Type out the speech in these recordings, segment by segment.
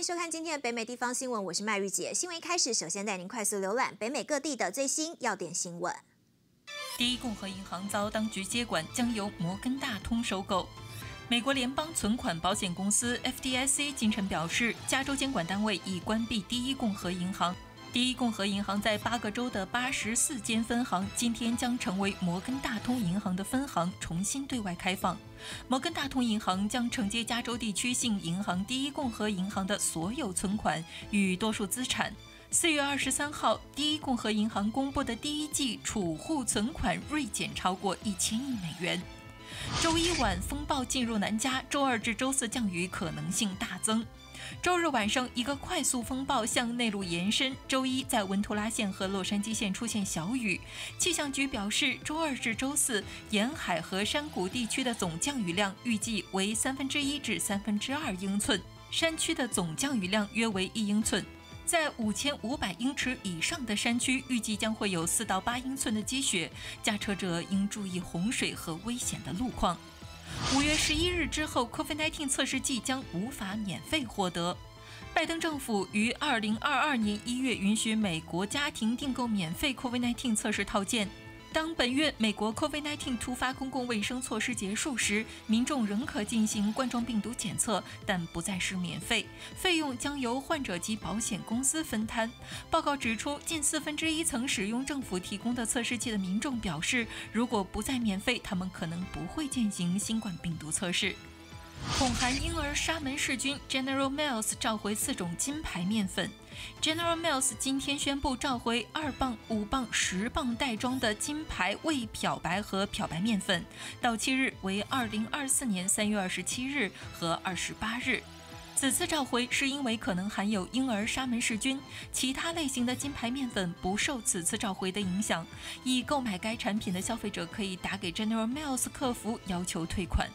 迎收看今天的北美地方新闻，我是麦玉姐。新闻一开始，首先带您快速浏览北美各地的最新要点新闻。第一共和银行遭当局接管，将由摩根大通收购。美国联邦存款保险公司 FDIC 今晨表示，加州监管单位已关闭第一共和银行。第一共和银行在八个州的八十四间分行，今天将成为摩根大通银行的分行，重新对外开放。摩根大通银行将承接加州地区性银行第一共和银行的所有存款与多数资产。四月二十三号，第一共和银行公布的第一季储户存款锐减超过一千亿美元。周一晚风暴进入南加，周二至周四降雨可能性大增。周日晚上，一个快速风暴向内陆延伸。周一，在文图拉县和洛杉矶县出现小雨。气象局表示，周二至周四，沿海和山谷地区的总降雨量预计为三分之一至三分之二英寸，山区的总降雨量约为一英寸。在五千五百英尺以上的山区，预计将会有四到八英寸的积雪，驾车者应注意洪水和危险的路况。五月十一日之后，COVID-19 测试剂将无法免费获得。拜登政府于二零二二年一月允许美国家庭订购免费 COVID-19 测试套件。当本月美国 COVID-19 突发公共卫生措施结束时，民众仍可进行冠状病毒检测，但不再是免费，费用将由患者及保险公司分摊。报告指出，近四分之一曾使用政府提供的测试器的民众表示，如果不再免费，他们可能不会进行新冠病毒测试。恐含婴儿沙门氏菌，General Mills 召回四种金牌面粉。General Mills 今天宣布召回二磅、五磅、十磅袋装的金牌未漂白和漂白面粉，到期日为二零二四年三月二十七日和二十八日。此次召回是因为可能含有婴儿沙门氏菌，其他类型的金牌面粉不受此次召回的影响。已购买该产品的消费者可以打给 General Mills 客服要求退款。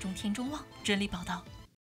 中天中望整理报道。